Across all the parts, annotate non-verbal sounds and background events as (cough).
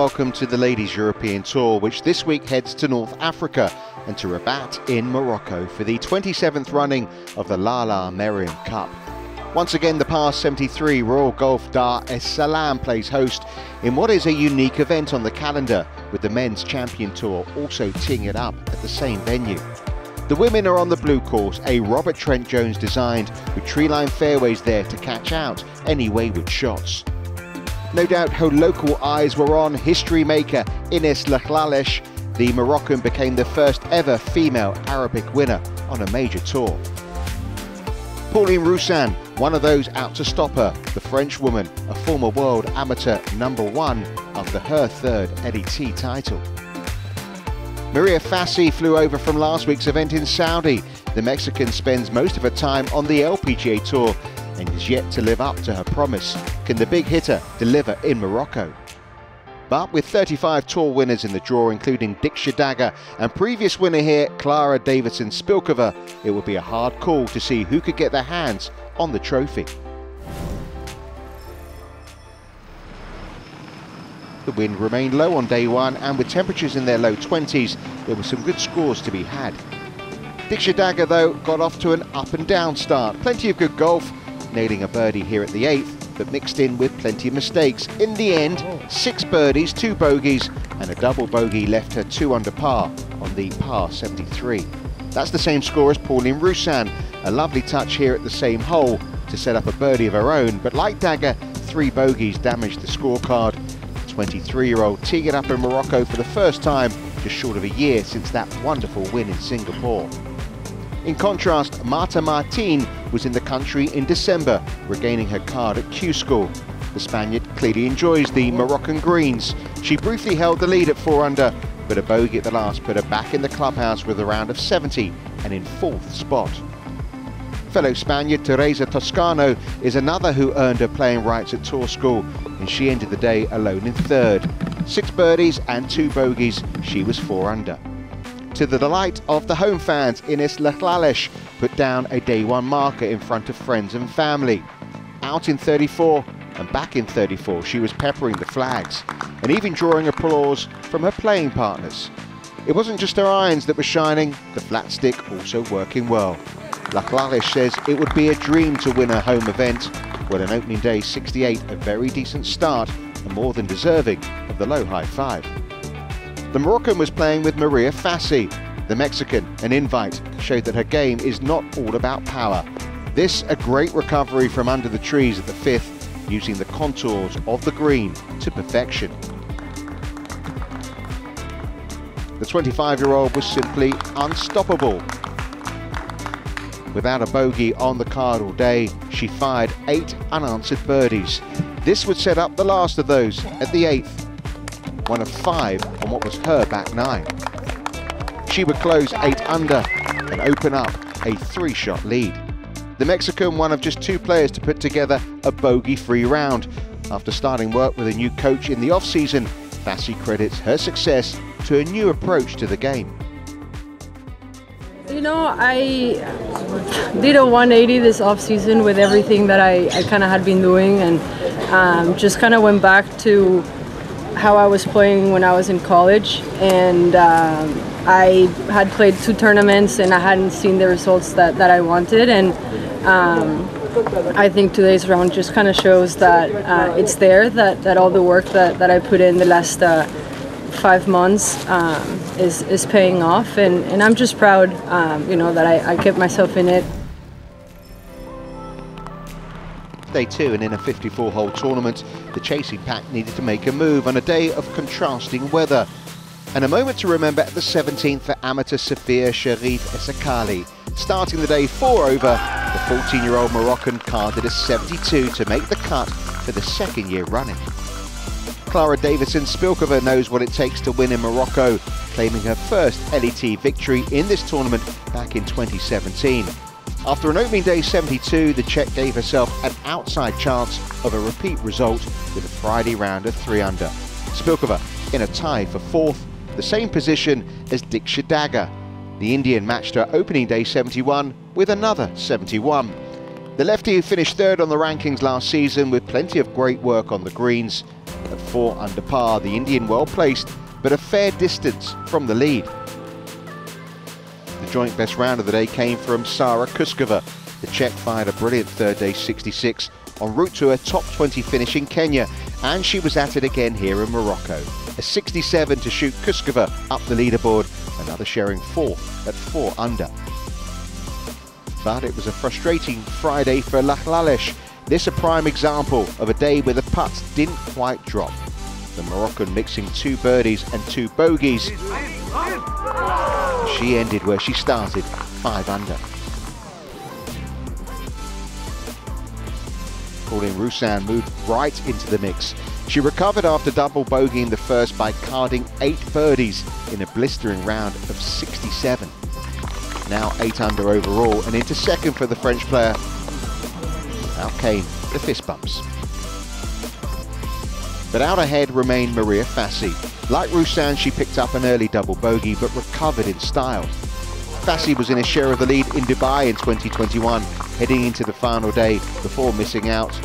Welcome to the Ladies European Tour, which this week heads to North Africa and to Rabat in Morocco for the 27th running of the Lalla Meryem Cup. Once again, the Par 73 Royal Golf Dar Es Salam plays host in what is a unique event on the calendar, with the Men's Champion Tour also teeing it up at the same venue. The women are on the blue course, a Robert Trent Jones designed, with tree-lined fairways there to catch out any wayward shots. No doubt her local eyes were on history maker Ines Laklalech. The Moroccan became the first ever female Arabic winner on a major tour. Pauline Roussin, one of those out to stop her, the French woman, a former world amateur number one after her third LET title. Maria Fassi flew over from last week's event in Saudi. The Mexican spends most of her time on the LPGA Tour and is yet to live up to her promise. Can the big hitter deliver in Morocco? But with 35 tour winners in the draw, including Diksha Dagar and previous winner here, Klara Davidson Spilkova, it will be a hard call to see who could get their hands on the trophy. The wind remained low on day one, and with temperatures in their low 20s, there were some good scores to be had. Diksha Dagar, though, got off to an up and down start. Plenty of good golf, nailing a birdie here at the eighth, but mixed in with plenty of mistakes. In the end, six birdies, two bogeys, and a double bogey left her two under par on the par 73. That's the same score as Pauline Roussin, a lovely touch here at the same hole to set up a birdie of her own, but like Dagar, three bogeys damaged the scorecard. 23-year-old teeing it up in Morocco for the first time just short of a year since that wonderful win in Singapore. In contrast, Marta Martin was in the country in December, regaining her card at Q School. The Spaniard clearly enjoys the Moroccan greens. She briefly held the lead at 4 under, but a bogey at the last put her back in the clubhouse with a round of 70 and in fourth spot. Fellow Spaniard Teresa Toscano is another who earned her playing rights at Tour School, and she ended the day alone in third. Six birdies and two bogeys, she was four under. To the delight of the home fans, Ines Laklalech put down a day one marker in front of friends and family. Out in 34 and back in 34, she was peppering the flags and even drawing applause from her playing partners. It wasn't just her irons that were shining, the flat stick also working well. Laklalech says it would be a dream to win a home event, with an opening day 68 a very decent start and more than deserving of the low high five. The Moroccan was playing with Maria Fassi. The Mexican, an invite, showed that her game is not all about power. This a great recovery from under the trees at the fifth, using the contours of the green to perfection. The 25-year-old was simply unstoppable. Without a bogey on the card all day, she fired eight unanswered birdies. This would set up the last of those at the eighth, one of five on what was her back nine. She would close eight under and open up a three-shot lead. The Mexican, one of just two players to put together a bogey-free round. After starting work with a new coach in the off-season, Fassi credits her success to a new approach to the game. You know, I did a 180 this off season with everything that I, I kind of had been doing, and um, just kind of went back to how I was playing when I was in college. And um, I had played two tournaments, and I hadn't seen the results that, that I wanted. And um, I think today's round just kind of shows that uh, it's there, that, that all the work that, that I put in the last uh, five months um, is, is paying off and, and I'm just proud um, you know that I, I kept myself in it. Day two and in a 54 hole tournament the chasing pack needed to make a move on a day of contrasting weather and a moment to remember at the 17th for amateur Sophia Sharif Esakali. Starting the day four over, the 14 year old Moroccan carded a 72 to make the cut for the second year running. Klara Davidson Spilkova knows what it takes to win in Morocco, claiming her first LET victory in this tournament back in 2017. After an opening day 72, the Czech gave herself an outside chance of a repeat result with a Friday round of 3 under. Spilkova in a tie for fourth, the same position as Diksha Dagar. The Indian matched her opening day 71 with another 71. The lefty who finished third on the rankings last season with plenty of great work on the greens. At four under par, the Indian well placed, but a fair distance from the lead. Joint best round of the day came from Sara Kouskova. The Czech fired a brilliant third day 66 en route to a top 20 finish in Kenya, and she was at it again here in Morocco. A 67 to shoot Kouskova up the leaderboard, another sharing fourth at four under. But it was a frustrating Friday for Laklalech. This a prime example of a day where the putts didn't quite drop. The Moroccan mixing two birdies and two bogeys. She ended where she started, five under. Pauline Roussin moved right into the mix. She recovered after double bogeying the first by carding eight birdies in a blistering round of 67. Now eight under overall and into second for the French player. Out came the fist bumps. But out ahead remained Maria Fassi. Like Roussin, she picked up an early double bogey but recovered in style. Fassi was in a share of the lead in Dubai in 2021, heading into the final day before missing out.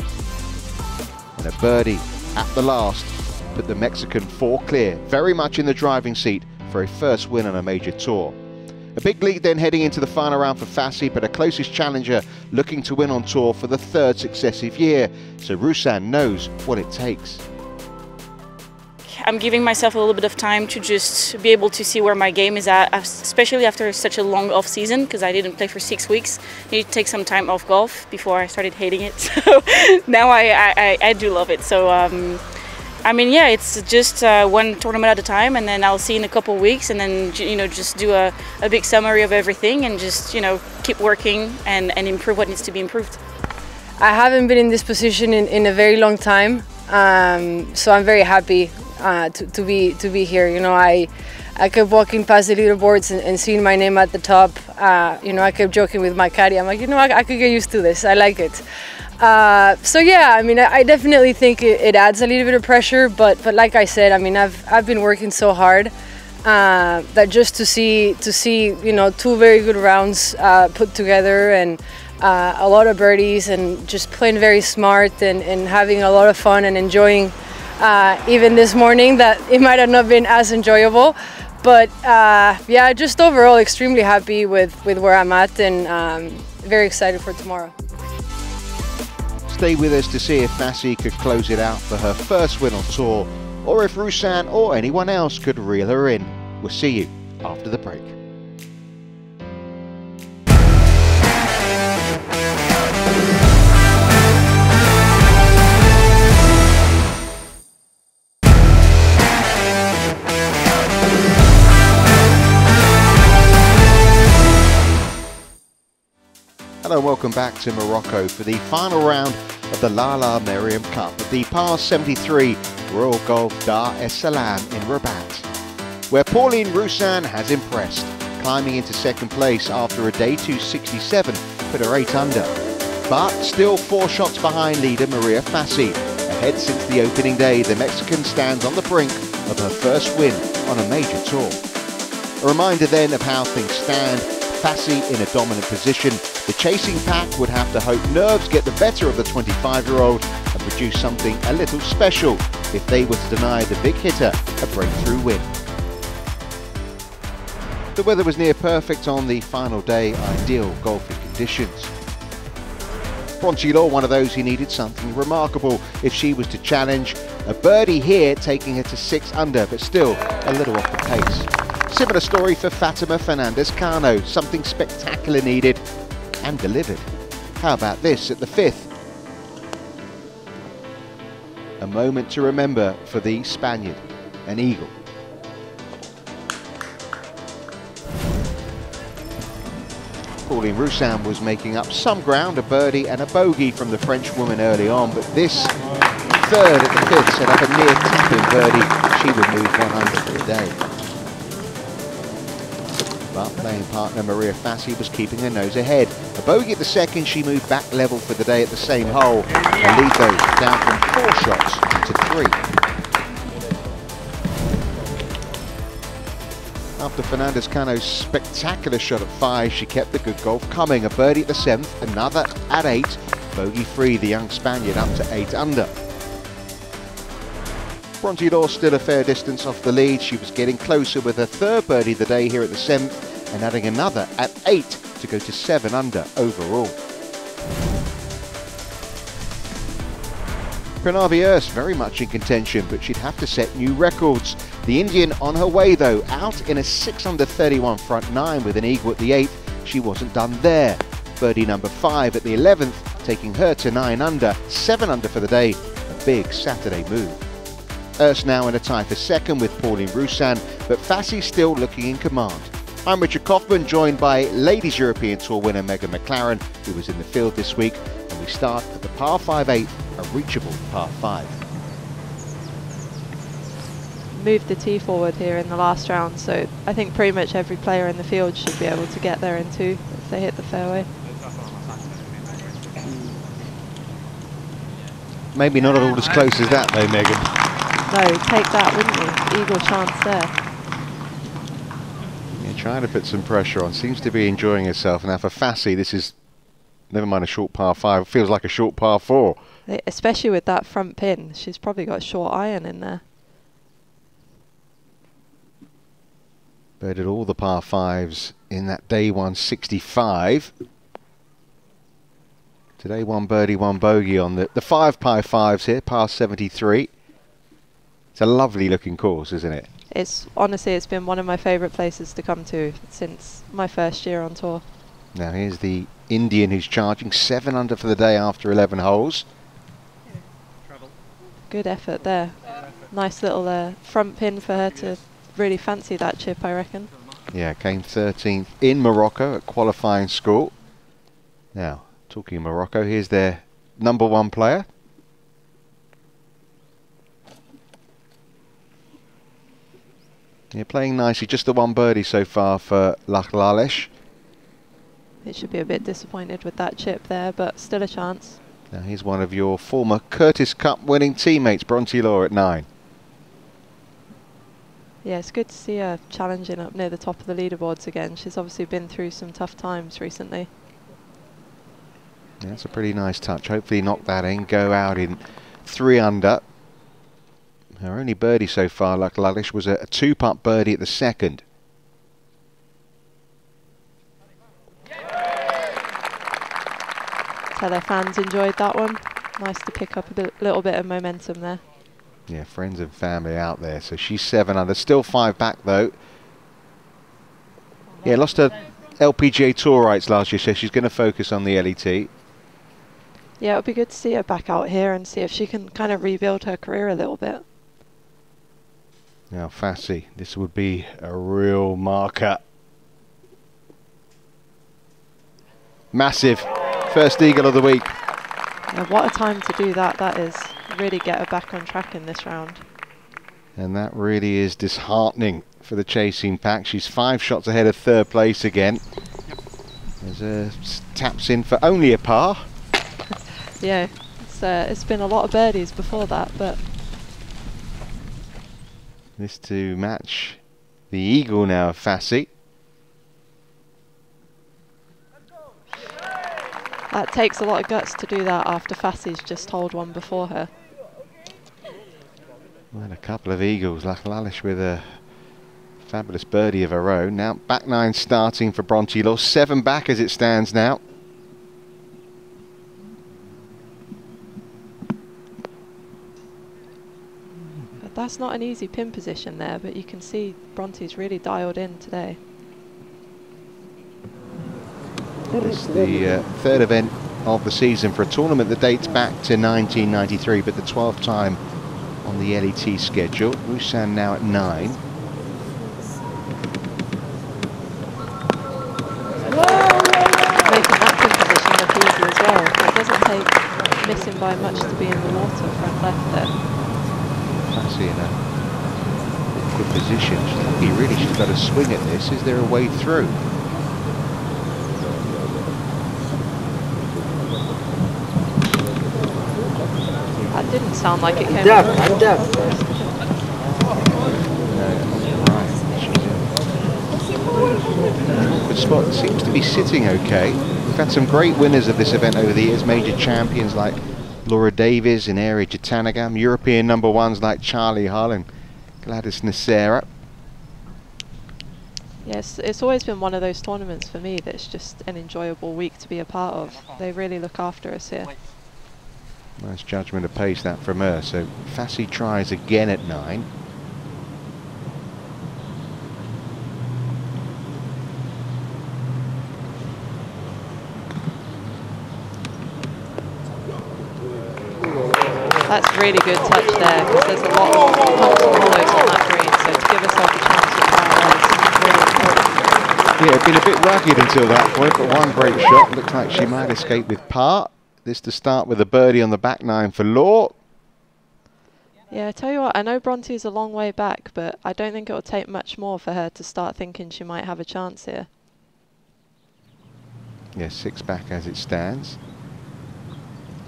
And a birdie at the last put the Mexican four clear, very much in the driving seat for a first win on a major tour. A big lead then heading into the final round for Fassi, but a closest challenger looking to win on tour for the third successive year. So Roussin knows what it takes. I'm giving myself a little bit of time to just be able to see where my game is at, especially after such a long off season because I didn't play for six weeks. I need to take some time off golf before I started hating it. (laughs) So now I, I, I do love it. So um, I mean, yeah, it's just uh, one tournament at a time, and then I'll see in a couple weeks, and then you know just do a, a big summary of everything, and just you know keep working and, and improve what needs to be improved. I haven't been in this position in, in a very long time, um, so I'm very happy uh, to, to be to be here. You know, I I kept walking past the leaderboards and, and seeing my name at the top. Uh, you know, I kept joking with my caddy. I'm like, you know, I, I could get used to this. I like it. Uh, so yeah, I mean, I, I definitely think it, it, adds a little bit of pressure, but but like I said, I mean, I've I've been working so hard uh, that just to see to see you know two very good rounds uh, put together and uh, a lot of birdies and just playing very smart and, and having a lot of fun and enjoying uh, even this morning that it might have not been as enjoyable. But uh, yeah, just overall extremely happy with, with where I'm at and um, very excited for tomorrow. Stay with us to see if Fassi could close it out for her first win on tour, or if Roussin or anyone else could reel her in. We'll see you after the break. Hello welcome back to Morocco for the final round of the Lalla Meryem Cup at the Par 73 Royal Golf Dar Es Salam in Rabat, where Pauline Roussin has impressed, climbing into second place after a day 267 put her 8 under. But still four shots behind leader Maria Fassi. Ahead since the opening day, the Mexican stands on the brink of her first win on a major tour. A reminder then of how things stand Fassi in a dominant position. The chasing pack would have to hope nerves get the better of the 25-year-old and produce something a little special if they were to deny the big hitter a breakthrough win. The weather was near perfect on the final day, ideal golfing conditions. Bronte Law, one of those who needed something remarkable if she was to challenge. A birdie here taking her to six under, but still a little off the pace. Similar story for Fatima Fernandez Cano, something spectacular needed and delivered. How about this at the fifth? A moment to remember for the Spaniard, an eagle. Pauline Roussin was making up some ground, a birdie and a bogey from the French woman early on, but this third at the fifth set up a near tapping birdie. She would move 100 for the day but playing partner Maria Fassi was keeping her nose ahead. A bogey at the second, she moved back level for the day at the same hole. Her lead down from four shots to three. After Fernandez Cano's spectacular shot at five, she kept the good golf coming. A birdie at the seventh, another at eight. Bogey free, the young Spaniard up to eight under. Bronte still a fair distance off the lead. She was getting closer with her third birdie of the day here at the seventh and adding another at eight to go to seven under overall. Pranavi Urs very much in contention, but she'd have to set new records. The Indian on her way though, out in a 6 under 31 front nine with an eagle at the 8th. She wasn't done there. Birdie number 5 at the 11th, taking her to 9 under, 7 under for the day. A big Saturday move. Urs now in a tie for second with Pauline Roussin, but Fassi still looking in command. I'm Richard Kaufman, joined by Ladies European Tour winner Meghan MacLaren, who was in the field this week, and we start at the par 5 8 a reachable par 5. Moved the tee forward here in the last round, so I think pretty much every player in the field should be able to get there in two if they hit the fairway. Maybe not at all as close as that though, Meghan. No, take that, wouldn't you? Eagle chance there. Yeah, trying to put some pressure on. Seems to be enjoying herself. Now for Fassi, this is never mind a short par five. Feels like a short par four. Eh, especially with that front pin, she's probably got short iron in there. Birded all the par fives in that day one 65. Today one birdie, one bogey on the, the five par fives here, par 73. It's a lovely looking course, isn't it? It's honestly, it's been one of my favourite places to come to since my first year on tour. Now here's the Indian who's charging seven under for the day after 11 holes. Good effort there. Nice little uh, front pin for her to really fancy that chip, I reckon. Yeah, came 13th in Morocco at qualifying school. Now, talking Morocco, here's their number one player. Yeah, playing nicely. Just the one birdie so far for Lach It should be a bit disappointed with that chip there, but still a chance. Now he's one of your former Curtis Cup winning teammates, Bronte Law at nine. Yeah, it's good to see her challenging up near the top of the leaderboards again. She's obviously been through some tough times recently. Yeah, that's a pretty nice touch. Hopefully knock that in, go out in three under. Her only birdie so far, like Lalish, was a, a two-putt birdie at the second. Tell their fans enjoyed that one. Nice to pick up a bit, little bit of momentum there. Yeah, friends and family out there. So she's seven under. Still five back though. Yeah, lost her LPGA Tour rights last year, so she's going to focus on the LET. Yeah, it would be good to see her back out here and see if she can kind of rebuild her career a little bit. Now, Fassi, this would be a real marker. Massive. First eagle of the week. Yeah, what a time to do that, that is. Really get her back on track in this round. And that really is disheartening for the chasing pack. She's five shots ahead of third place again. As uh, taps in for only a par. (laughs) yeah, it's, uh, it's been a lot of birdies before that, but this to match the eagle now of Fassi. That takes a lot of guts to do that after Fassi's just hold one before her. Well, a couple of eagles, Lalish with a fabulous birdie of her own. Now back nine starting for Bronte Law, seven back as it stands now. That's not an easy pin position there, but you can see Bronte's really dialed in today. It's the uh, third event of the season for a tournament that dates back to 1993, but the 12th time on the LET schedule. Roussin now at nine. Making that pin position look easy as well. It doesn't take missing by much to be in the water front left there. Fassi in a good position. She's lucky really she's got a swing at this. Is there a way through? That didn't sound like it came I'm deaf, I'm deaf. No, right. Awkward spot seems to be sitting okay. We've had some great winners of this event over the years, major champions like Laura Davies and Ari Jutanugarn, European number ones like Charley Hull and Gladys Nocera. Yes, it's always been one of those tournaments for me that's just an enjoyable week to be a part of. They really look after us here. Nice judgment of pace that from her. So Fassi tries again at nine. That's really good touch there because there's a lot of and hollows on that green, so to give herself a chance to is really important. Yeah, been a bit rugged until that point, but one great shot. Looks like she might escape with par. This to start with a birdie on the back nine for Law. Yeah, I tell you what, I know Bronte's a long way back, but I don't think it'll take much more for her to start thinking she might have a chance here. Yeah, six back as it stands.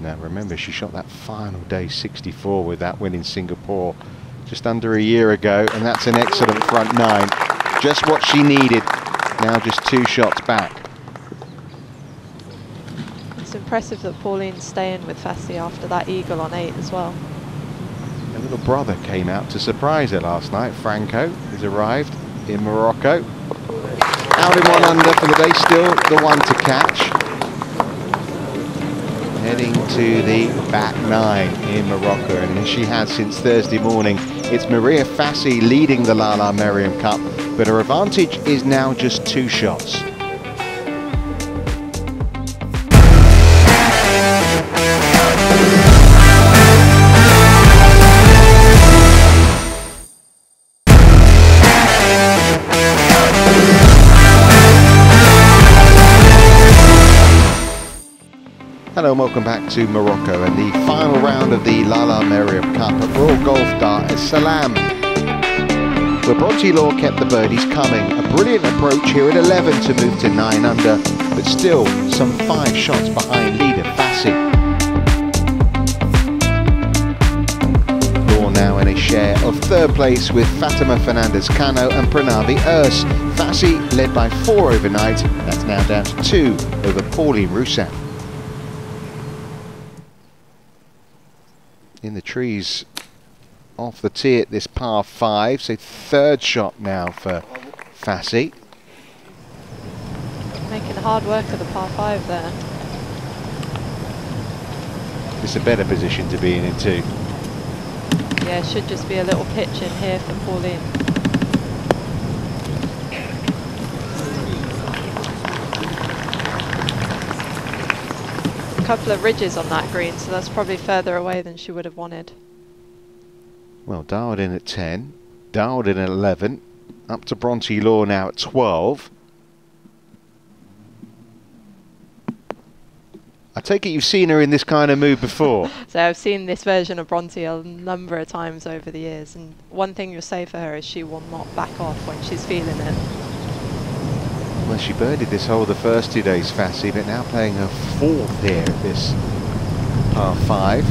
Now remember, she shot that final day 64 with that win in Singapore just under a year ago, and that's an excellent front nine. Just what she needed. Now just two shots back. It's impressive that Pauline's staying with Fassi after that eagle on eight as well. Her little brother came out to surprise her last night. Franco has arrived in Morocco. Out in one under for the day, still the one to catch. Heading to the back nine in Morocco, and she has since Thursday morning, it's Maria Fassi leading the Lalla Meryem Cup, but her advantage is now just two shots. Welcome back to Morocco and the final round of the Lalla Meryem Cup at Royal Golf Dar Es Salam. Where Law kept the birdies coming. A brilliant approach here at 11 to move to 9 under, but still some 5 shots behind leader Fassi. Law now in a share of third place with Fatima Fernandez Cano and Pranavi Urs. Fassi led by 4 overnight, that's now down to 2 over Pauline Roussin. In the trees off the tee at this par 5 so third shot now for Fassi Making hard work of the par 5 there. it's a better position to be in in two Yeah, should just be a little pitch in here for Pauline. A couple of ridges on that green, so that's probably further away than she would have wanted. well dialed in at 10 dialed in at 11 up to Bronte Law now at 12 I take it you've seen her in this kind of mood before (laughs) So I've seen this version of Bronte a number of times over the years, and one thing you'll say for her is she will not back off when she's feeling it. Well, she birdied this hole the first two days, Fassi, but now playing her fourth here at this par five.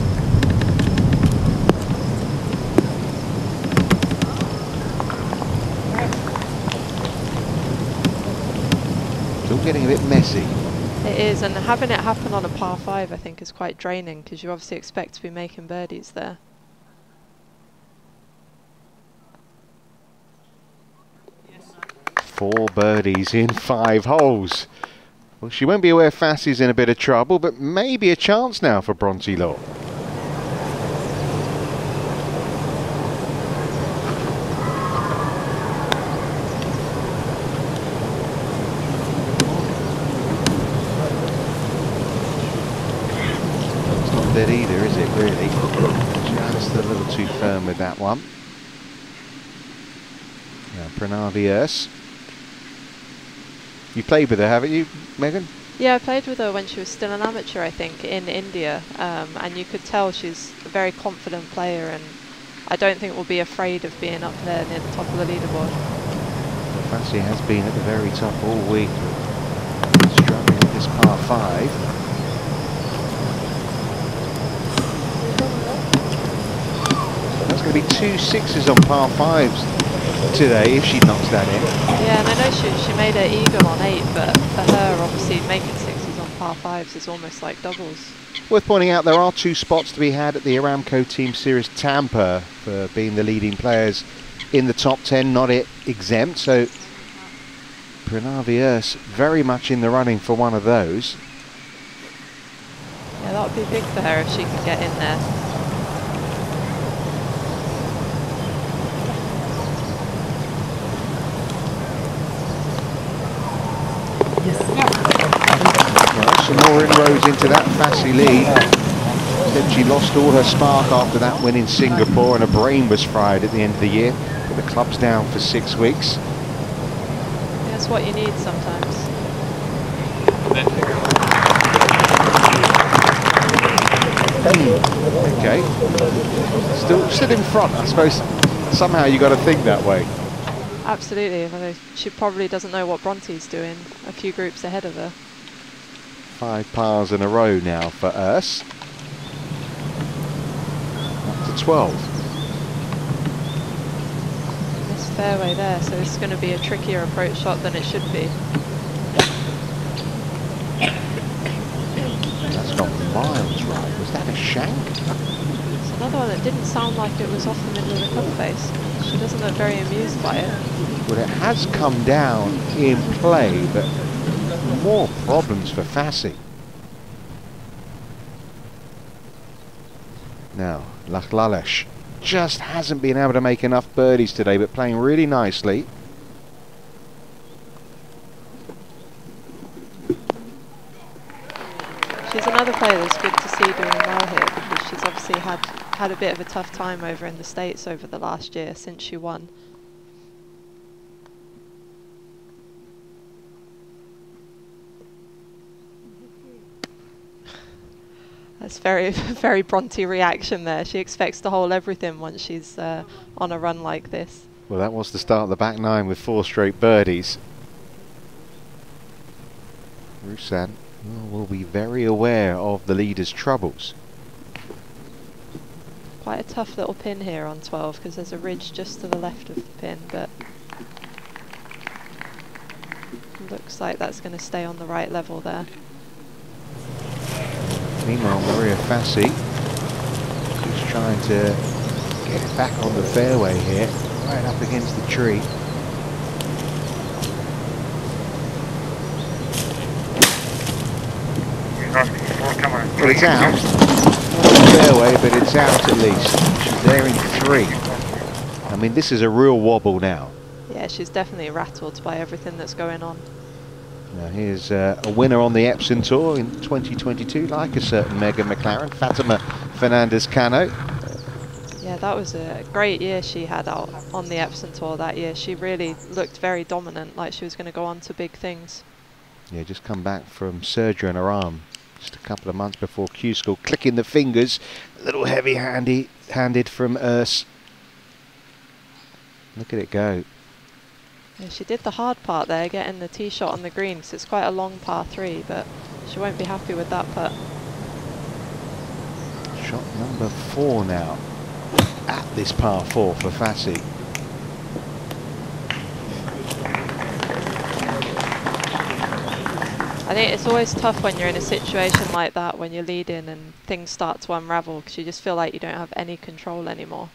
Still getting a bit messy. It is, and having it happen on a par 5 I think is quite draining because you obviously expect to be making birdies there. Four birdies in five holes. Well, she won't be aware Fassi's in a bit of trouble, but maybe a chance now for Bronte Law. It's not dead either, is it, really? Just a little too firm with that one. Now, Pranavi Urs. You played with her, haven't you, Meghan? Yeah, I played with her when she was still an amateur, I think, in India, um, and you could tell she's a very confident player, and I don't think will be afraid of being up there near the top of the leaderboard. Fassi has been at the very top all week. Struggling with this par five. So that's going to be two sixes on par fives today if she knocks that in. Yeah, and I know she, she made her eagle on 8, but for her, obviously, making sixes on par 5s is almost like doubles. Worth pointing out there are two spots to be had at the Aramco Team Series Tampa for being the leading players in the top 10, not it exempt. So Pranavi Urs very much in the running for one of those. Yeah, that would be big for her if she could get in there. Well, some more inroads into that Fassi lead. Then she lost all her spark after that win in Singapore and her brain was fried at the end of the year. But the club's down for six weeks. That's what you need sometimes. Okay. Still, still in front, I suppose. Somehow you got to think that way. Absolutely, she probably doesn't know what Bronte's doing, a few groups ahead of her. Five pars in a row now for Urs. Up to 12. This fairway there, so it's going to be a trickier approach shot than it should be. That's not miles right. Was that a shank? It's another one that didn't sound like it was off the middle of the club face. She doesn't look very amused by it. Well, it has come down in play, but more problems for Fassi. Now, Laklalech just hasn't been able to make enough birdies today, but playing really nicely. She's another player that's good to see doing well here because she's obviously had, had a bit of a tough time over in the States over the last year since she won. That's very, (laughs) very Bronte reaction there. She expects to hold everything once she's uh, on a run like this. Well, that was the start of the back nine with four straight birdies. Roussin will be very aware of the leader's troubles. Quite a tough little pin here on 12 because there's a ridge just to the left of the pin, but looks like that's going to stay on the right level there. Meanwhile, Maria Fassi is trying to get it back on the fairway here, right up against the tree. But it's out. Not on the fairway, but it's out at least. She's there in three. I mean, this is a real wobble now. Yeah, she's definitely rattled by everything that's going on. Now here's uh, a winner on the Epson Tour in 2022, like a certain Meghan MacLaren, Fatima Fernandez-Cano. Yeah, that was a great year she had out on the Epson Tour that year. She really looked very dominant, like she was going to go on to big things. Yeah, just come back from surgery on her arm just a couple of months before Q School, clicking the fingers, a little heavy handy handed from Urs. Look at it go. Yeah, she did the hard part there, getting the tee shot on the green, because it's quite a long par three, but she won't be happy with that putt. Shot number four now at this par four for Fassi. I think it's always tough when you're in a situation like that, when you're leading and things start to unravel, because you just feel like you don't have any control anymore.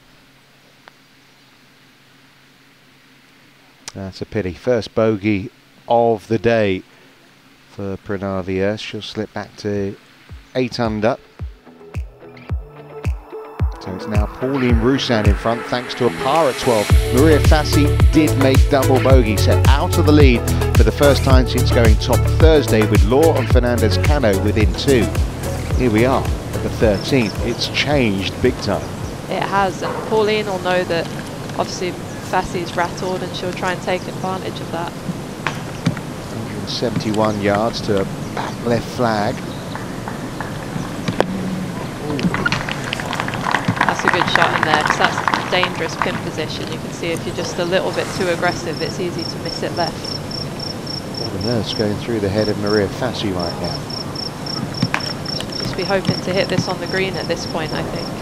That's a pity. First bogey of the day for Pranavi Urs. She'll slip back to 8 under. So it's now Pauline Roussin in front thanks to a par at 12. Maria Fassi did make double bogey, set out of the lead for the first time since going top Thursday with Law and Fernandez-Cano within two. Here we are at the 13th. It's changed big time. It has, and Pauline will know that obviously Fassi's rattled and she'll try and take advantage of that. 171 yards to a back left flag. That's a good shot in there, because that's dangerous pin position. You can see if you're just a little bit too aggressive, it's easy to miss it left. All the nerves going through the head of Maria Fassi right now. Should just be hoping to hit this on the green at this point, I think.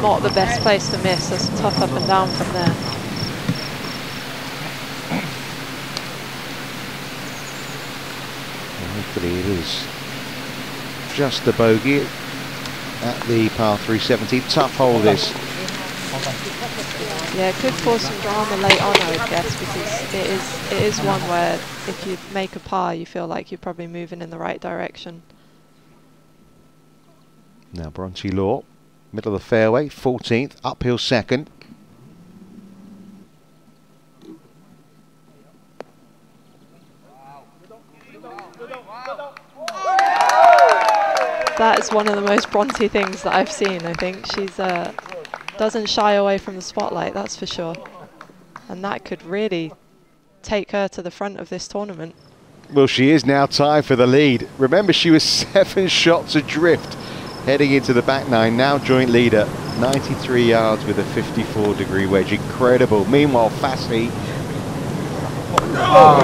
Not the best place to miss. That's tough up and down from there. hopefully it is just the bogey at the par 370. Tough hole this. Yeah, it could cause some drama late on, I would guess, because it is it is one where if you make a par, you feel like you're probably moving in the right direction. Now Bronte Law, middle of the fairway, 14th, uphill second. That is one of the most Bronte things that I've seen. I think she's uh, doesn't shy away from the spotlight, that's for sure. And that could really take her to the front of this tournament. Well, she is now tied for the lead. Remember, she was (laughs) seven shots adrift heading into the back nine. Now joint leader, 93 yards with a 54 degree wedge. Incredible. Meanwhile, Fassi. Oh,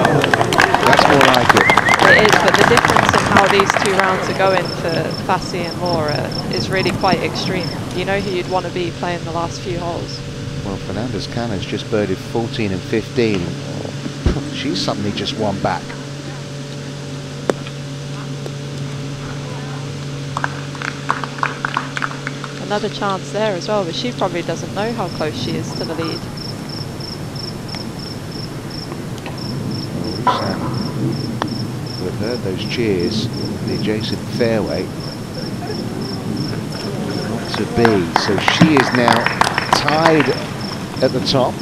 that's more like it. It is, but the difference in how these two rounds are going for Fassi and Laura is really quite extreme. You know who you'd want to be playing the last few holes. Well, Fernandez Cano's just birdied 14 and 15. She's suddenly just one back. Another chance there as well, but she probably doesn't know how close she is to the lead. We've heard those cheers in the adjacent fairway. Not to be. So she is now tied at the top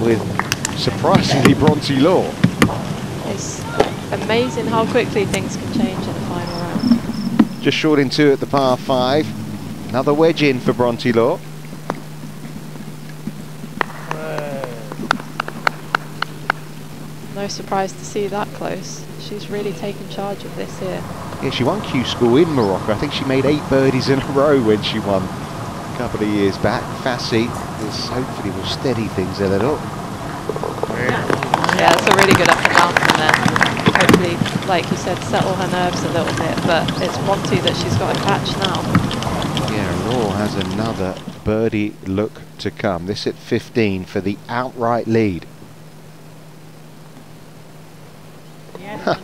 with surprisingly Bronte Law. It's amazing how quickly things can change in the final round. Just short in two at the par five. Another wedge in for Bronte Law. No surprise to see that close. She's really taken charge of this here. Yeah, she won Q School in Morocco. I think she made eight birdies in a (laughs) row when she won a couple of years back. Fassi is hopefully will steady things a little. Yeah, it's a really good up and down from there. Hopefully, like you said, settle her nerves a little bit, but it's Bronte that she's got to catch now. Yeah, Law has another birdie look to come. This at 15 for the outright lead. (laughs)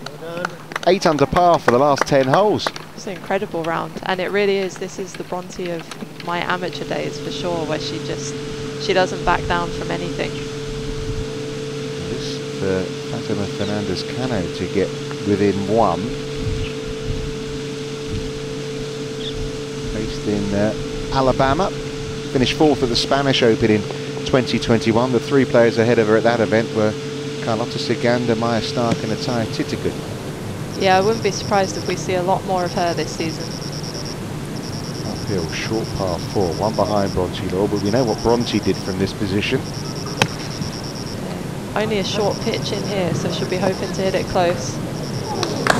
Eight under par for the last 10 holes. It's an incredible round, and it really is. This is the Bronte of my amateur days for sure, where she just she doesn't back down from anything. This for Fatima Fernandez Cano to get within one. In uh, Alabama, finished fourth at the Spanish Open in 2021. The three players ahead of her at that event were Carlota Ciganda, Maja Stark and Atthaya Thitikul. Yeah, I wouldn't be surprised if we see a lot more of her this season. Uphill, short par four, one behind Bronte Law, but we know what Bronte did from this position. Only a short pitch in here, so she'll be hoping to hit it close.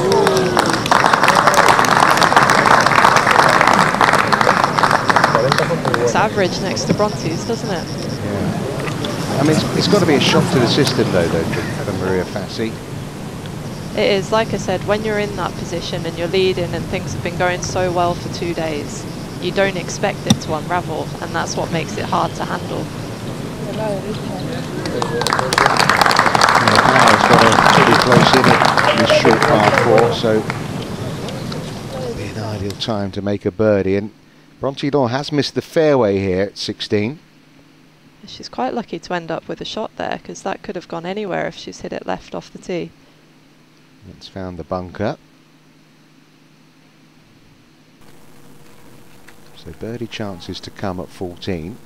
It's average next to Bronte's, doesn't it? Yeah. I mean, it's, it's got to be a shock to the system, though, though, for Maria Fassi. It is, like I said, when you're in that position and you're leading and things have been going so well for two days, you don't expect it to unravel, and that's what makes it hard to handle. Power's got a pretty close in at this short par four, so it'll be an ideal time to make a birdie. And Bronte Law has missed the fairway here at 16. She's quite lucky to end up with a shot there, because that could have gone anywhere if she's hit it left off the tee. It's found the bunker. So birdie chances to come at 14.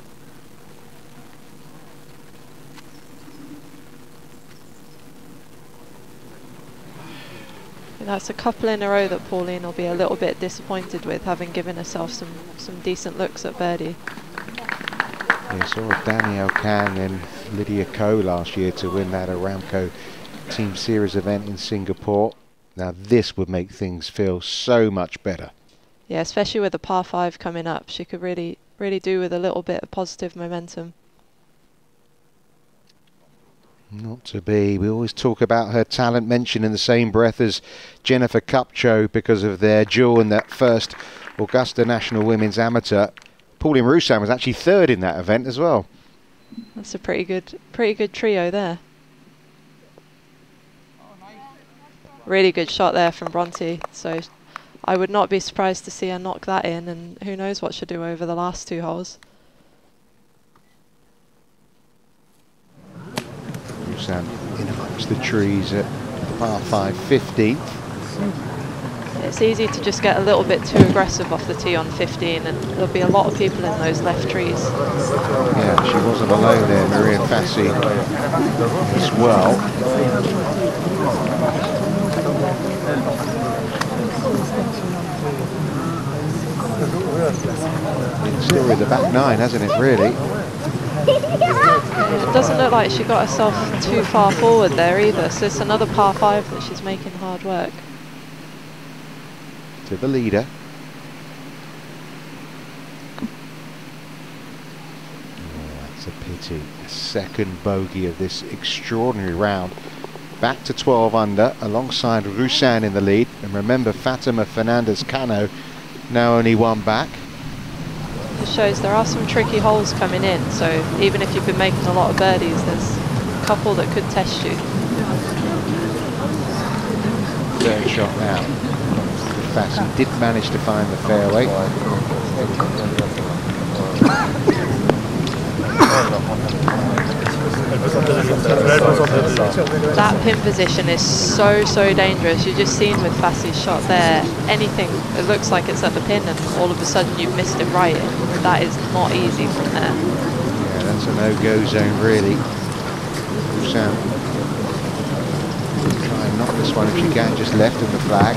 That's a couple in a row that Pauline will be a little bit disappointed with, having given herself some, some decent looks at birdie. Yeah, saw Danielle Kang and Lydia Ko last year to win that Aramco Team Series event in Singapore. Now this would make things feel so much better. Yeah, especially with the par five coming up, she could really, really do with a little bit of positive momentum. Not to be. We always talk about her talent mentioned in the same breath as Jennifer Kupcho because of their duel in that first Augusta National Women's Amateur. Pauline Roussin was actually third in that event as well. That's a pretty good, pretty good trio there. Really good shot there from Bronte. So I would not be surprised to see her knock that in, and who knows what she'll do over the last two holes. Roussin in amongst the trees at the par 5 15th. It's easy to just get a little bit too aggressive off the tee on 15 and there'll be a lot of people in those left trees. Yeah, she wasn't alone there, Maria Fassi as well. Story of the back nine, hasn't it, really? It doesn't look like she got herself too far forward there either, so it's another par 5 that she's making hard work. To the leader. Oh, that's a pity. A second bogey of this extraordinary round. Back to 12 under, alongside Roussin in the lead. And remember, Fatima Fernandez Cano now only one back. It shows there are some tricky holes coming in, so even if you've been making a lot of birdies, there's a couple that could test you. Third shot now. Fassi did manage to find the fairway. (laughs) That pin position is so, so dangerous. You've just seen with Fassi's shot there, anything, it looks like it's at the pin and all of a sudden you've missed it right. That is not easy from there. Yeah, that's a no-go zone, really. Sam, try and knock this one if you can, just left of the flag.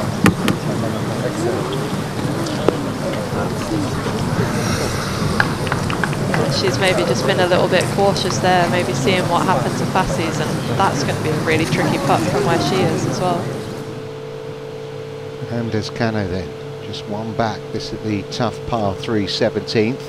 She's maybe just been a little bit cautious there, maybe seeing what happened to Fassi's, and that's going to be a really tricky putt from where she is as well. There's Cano then, just one back. This is the tough par 3 17th.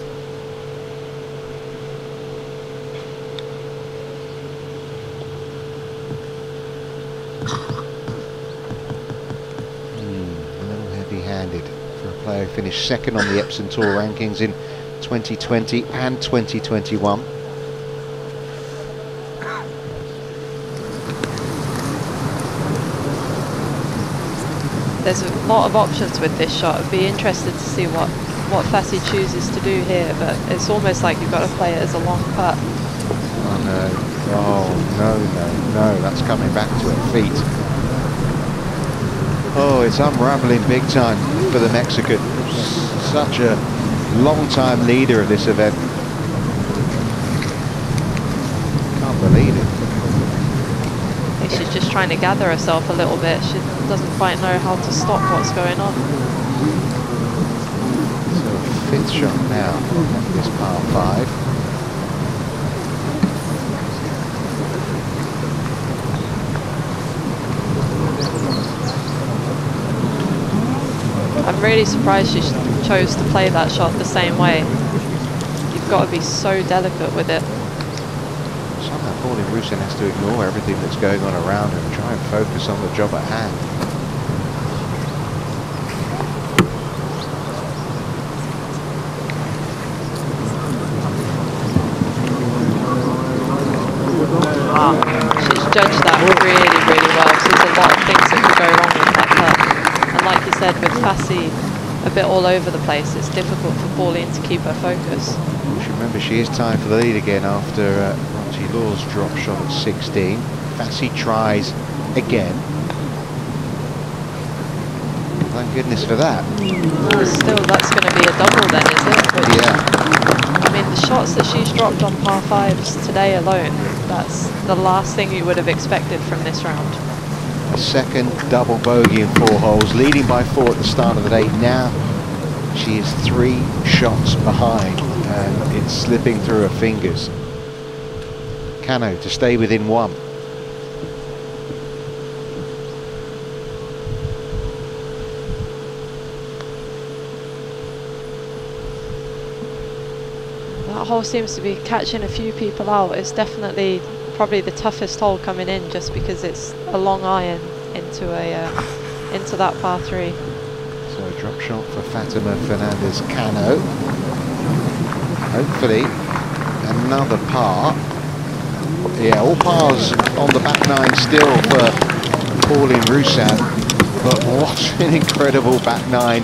Hmm, a little heavy-handed for a player who finished second on the Epson Tour rankings in 2020 and 2021. There's a lot of options with this shot. I'd be interested to see what, what Fassi chooses to do here, but it's almost like you've got to play it as a long putt. Oh no, oh no, no, no, that's coming back to her feet. Oh, it's unraveling big time for the Mexican. Such a long-time leader of this event. Can't believe it. I think she's just trying to gather herself a little bit. She doesn't quite know how to stop what's going on. So fifth shot now on this par five. I'm really surprised she chose to play that shot the same way. You've got to be so delicate with it. Somehow Pauline Roussin has to ignore everything that's going on around her and try and focus on the job at hand. Ah, she's judged that really, really well. So there's a lot of things that could go wrong with that putt. And like you said, with Fassi a bit all over the place, it's difficult for Pauline to keep her focus. She remember she is tied for the lead again after uh, Bronte Law's drop shot at 16. Fassi tries again. Thank goodness for that. Still, that's going to be a double then, is it? Which, Yeah. I mean, the shots that she's dropped on par fives today alone, that's the last thing you would have expected from this round. Second double bogey in four holes, leading by four at the start of the day. Now she is three shots behind and it's slipping through her fingers. Cano to stay within one. That hole seems to be catching a few people out. It's definitely probably the toughest hole coming in just because it's a long iron into a uh, into that par three. So a drop shot for Fatima Fernandez Cano. Hopefully, another par. Yeah, all pars on the back nine still for Pauline Roussin. But what an incredible back nine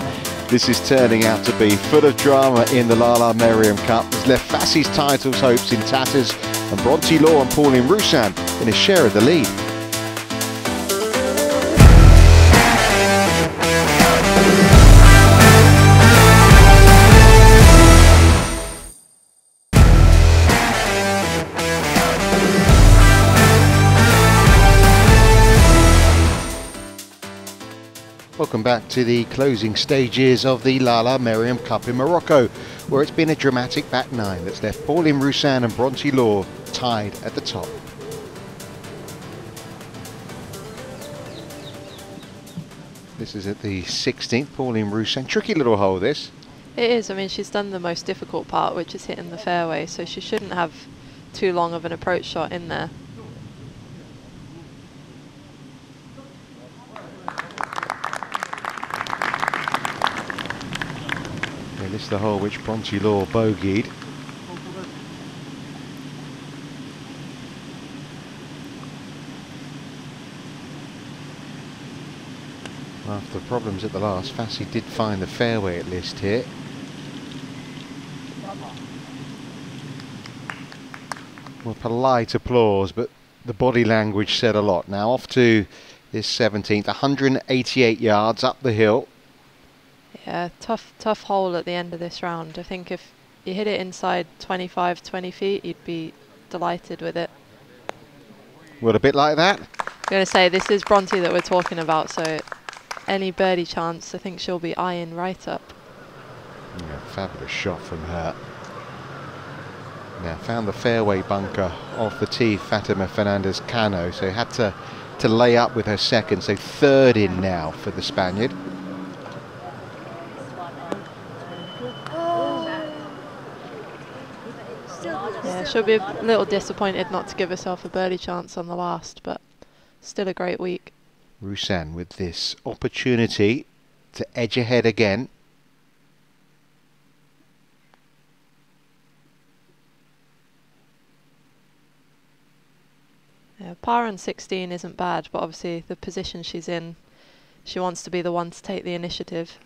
this is turning out to be. Full of drama in the Lalla Meryem Cup has left Fassi's titles hopes in tatters and Bronte Law and Pauline Roussin in a share of the lead. Welcome back to the closing stages of the Lalla Meryem Cup in Morocco, where it's been a dramatic back nine that's left Pauline Roussin and Bronte Law tied at the top. This is at the 16th, Pauline Roussin. Tricky little hole, this. It is. I mean, she's done the most difficult part, which is hitting the fairway, so she shouldn't have too long of an approach shot in there. this is the hole which Bronte Law bogeyed. After problems at the last, Fassi did find the fairway at least here. Well, polite applause, but the body language said a lot. Now off to this 17th, 188 yards up the hill. Yeah, tough, tough hole at the end of this round. I think if you hit it inside 25, 20 feet, you'd be delighted with it. Well, a bit like that. I'm going to say this is Bronte that we're talking about, so any birdie chance, I think she'll be eyeing right up. Yeah, fabulous shot from her. Now found the fairway bunker off the tee, Fatima Fernandez Cano, so had to to lay up with her second, so third in now for the Spaniard. She'll be a little disappointed not to give herself a birdie chance on the last, but still a great week. Roussin with this opportunity to edge ahead again. Yeah, par on 16 isn't bad, but obviously the position she's in, she wants to be the one to take the initiative.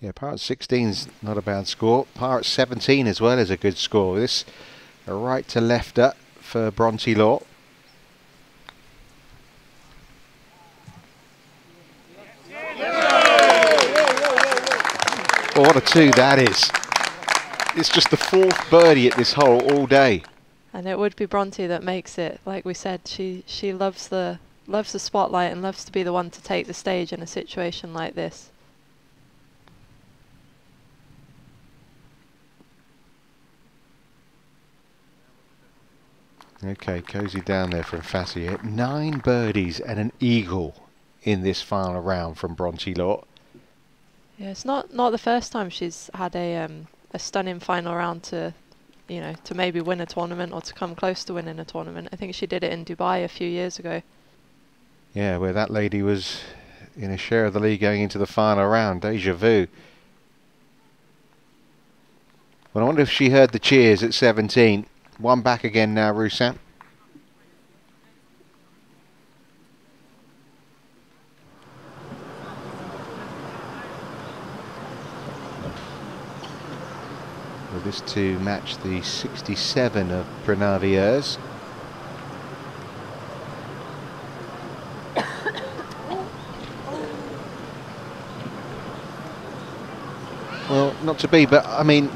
Yeah, par at 16 is not a bad score. Par at 17 as well is a good score. This a right to lefter for Bronte Law. Oh, what a two that is. It's just the fourth birdie at this hole all day. And it would be Bronte that makes it. Like we said, she she loves the loves the spotlight and loves to be the one to take the stage in a situation like this. Okay, cozy down there from Fassi. Nine birdies and an eagle in this final round from Bronte Law. Yeah, it's not not the first time she's had a um, a stunning final round to, you know, to maybe win a tournament or to come close to winning a tournament. I think she did it in Dubai a few years ago. Yeah, where that lady was in a share of the league going into the final round. Deja vu. Well, I wonder if she heard the cheers at 17. One back again now, Roussin. This to match the 67 of Pranavi Urs. well, not to be, but I mean,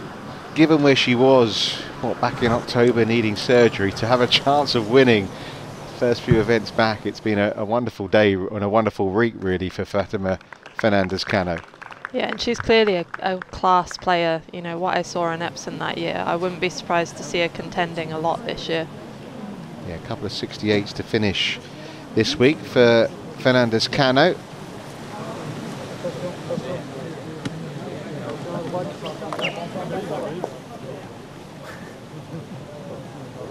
given where she was what, back in October needing surgery to have a (laughs) chance of winning first few events back it's been a, a wonderful day and a wonderful week really for Fatima Fernandez Cano. Yeah, and she's clearly a, a, class player. You know, what I saw in Epson that year, I wouldn't be surprised to see her contending a lot this year. Yeah, a couple of 68s to finish this week for Fernandez Cano.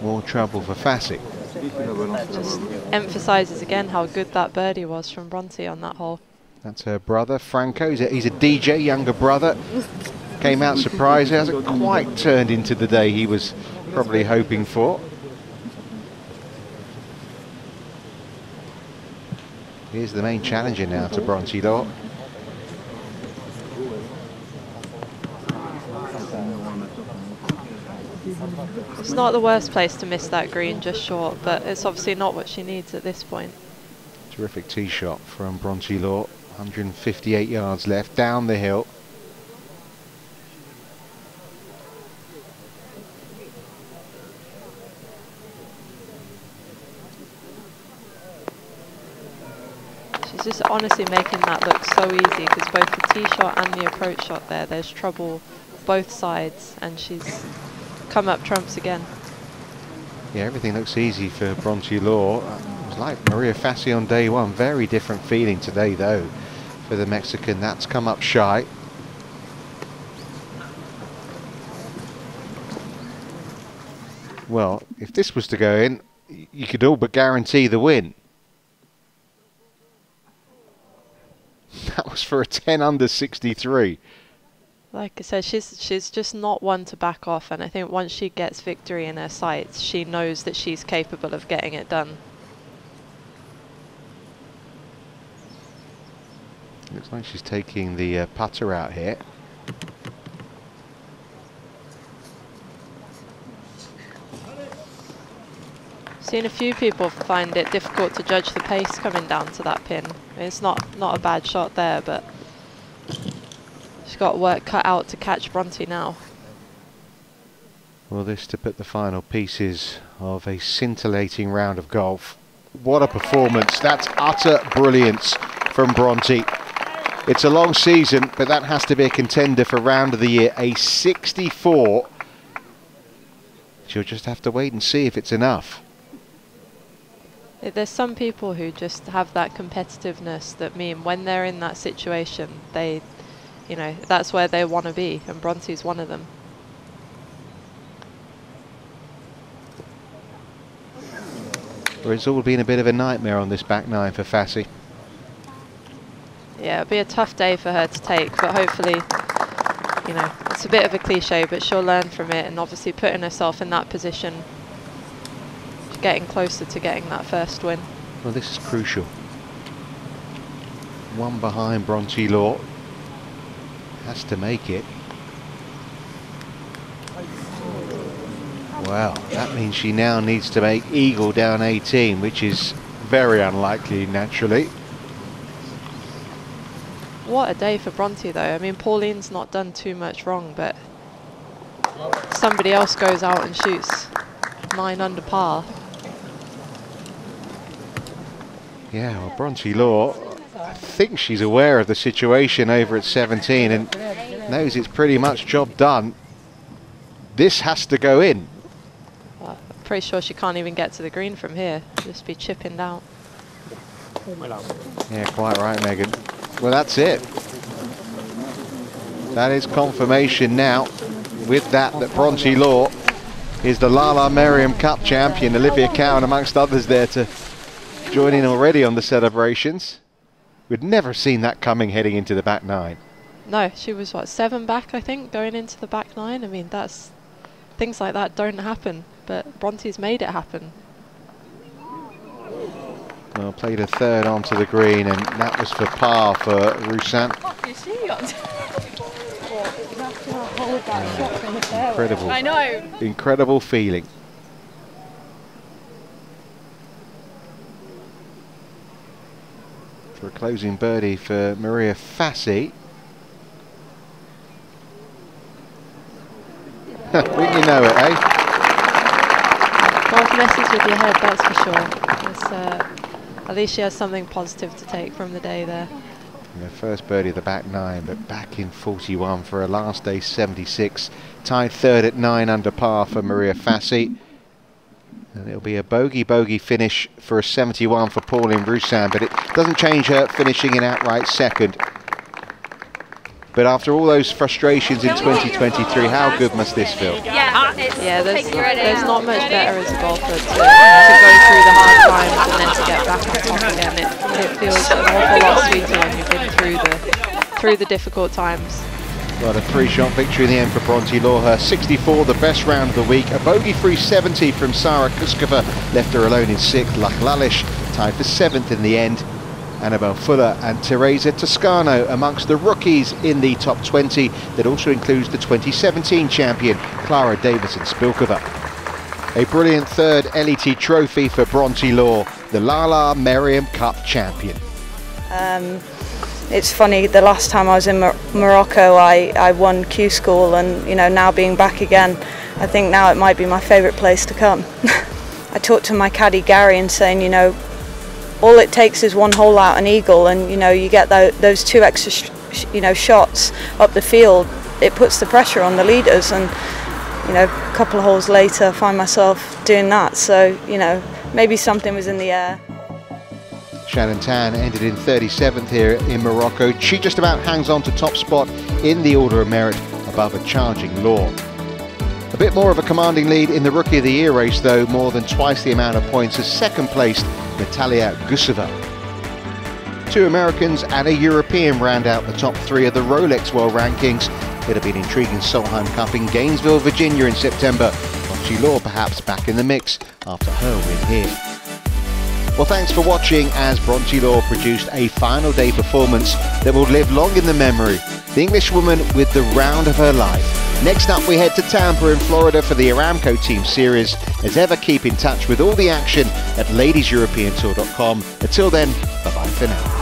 More trouble for Fassi. Just emphasises again how good that birdie was from Bronte on that hole. That's her brother, Franco. He's a, he's a DJ, younger brother. came out surprised. It hasn't quite turned into the day he was probably hoping for. Here's the main challenger now to Bronte Law. It's not the worst place to miss that green, just short, but it's obviously not what she needs at this point. Terrific tee shot from Bronte Law. 158 yards left down the hill. She's just honestly making that look so easy because both the tee shot and the approach shot there, there's trouble both sides and she's come up trumps again. Yeah, everything looks easy for Bronte Law. It was like Maria Fassi on day one. Very different feeling today, though, for the Mexican. That's come up shy. Well, if this was to go in, you could all but guarantee the win. (laughs) That was for a 10 under 63. Like I said, she's she's just not one to back off, and I think once she gets victory in her sights, she knows that she's capable of getting it done. Looks like she's taking the uh, putter out here. Seen a few people find it difficult to judge the pace coming down to that pin. It's not not a bad shot there, but she's got work cut out to catch Bronte now. Well, this to put the final pieces of a scintillating round of golf. What a performance. That's utter brilliance from Bronte. It's a long season, but that has to be a contender for round of the year. A 64. She'll just have to wait and see if it's enough. There's some people who just have that competitiveness that mean when they're in that situation, they, you know, that's where they want to be, and Bronte's one of them. Well, it's all been a bit of a nightmare on this back nine for Fassi. Yeah, it'll be a tough day for her to take, but hopefully, you know, it's a bit of a cliche, but she'll learn from it, and obviously putting herself in that position getting closer to getting that first win. Well, this is crucial. One behind Bronte Law. Has to make it. Well, that means she now needs to make eagle down 18, which is very unlikely, naturally. What a day for Bronte, though. I mean, Pauline's not done too much wrong, but somebody else goes out and shoots nine under par. Yeah, well, Bronte Law, I think she's aware of the situation over at 17 and knows it's pretty much job done. This has to go in. Well, I'm pretty sure she can't even get to the green from here. Just be chipping down. Yeah, quite right, Meghan. Well, that's it. That is confirmation now with that that Bronte Law is the Lalla Meryem Cup champion. Olivia Cowan amongst others there to join in already on the celebrations. We'd never seen that coming heading into the back nine. No, she was what seven back, I think, going into the back nine. I mean, that's things like that don't happen, but Bronte's made it happen. Well, played a third onto the green, and that was for par for Roussin. incredible. I know. Incredible feeling. for a closing birdie for Maria Fassi. (laughs) Wouldn't you know it, eh? Golf messes with your head, that's for sure. At least she has something positive to take from the day there. Yeah, first birdie of the back nine, but back in 41 for a last day 76. Tied third at nine under par for Maria Fassi. And it'll be a bogey-bogey finish for a 71 for Pauline Roussin, but it doesn't change her finishing in outright second. But after all those frustrations in 2023, how good must this feel? Yeah, yeah there's, there's not much better as a golfer to, to go through the hard times and then to get back on top again. It, it feels an awful lot sweeter when you've been through the through the difficult times. Well, a three-shot victory in the end for Bronte Law. Her 64, the best round of the week. A bogey-free 70 from Sara Kouskova left her alone in sixth. Laklalech tied for seventh in the end. Annabelle Fuller and Teresa Toscano amongst the rookies in the top 20. That also includes the 2017 champion, Klara Davidson-Spilkova. A brilliant third LET trophy for Bronte Law, the Lalla Meryem Cup champion. Um, it's funny, the last time I was in Mor Morocco, I, I won Q School, and you know, now being back again, I think now it might be my favourite place to come. (laughs) I talked to my caddy Gary and saying, you know, all it takes is one hole out an eagle, and you know, you get th those two extra, you know, shots up the field. It puts the pressure on the leaders, and you know, a couple of holes later, I find myself doing that. So, you know, maybe something was in the air. Shannon Tan ended in 37th here in Morocco. She just about hangs on to top spot in the order of merit above a charging law. A bit more of a commanding lead in the Rookie of the Year race though, more than twice the amount of points as second placed Natalia Guseva. Two Americans and a European round out the top three of the Rolex World Rankings. It'll be an intriguing Solheim Cup in Gainesville, Virginia in September. Bronte Law perhaps back in the mix after her win here. Well, thanks for watching as Bronte Law produced a final day performance that will live long in the memory. The Englishwoman with the round of her life. Next up, we head to Tampa in Florida for the Aramco Team Series. As ever, keep in touch with all the action at ladieseuropeantour.com. Until then, bye-bye for now.